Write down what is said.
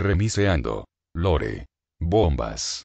Remiseando. Lore. Bombas.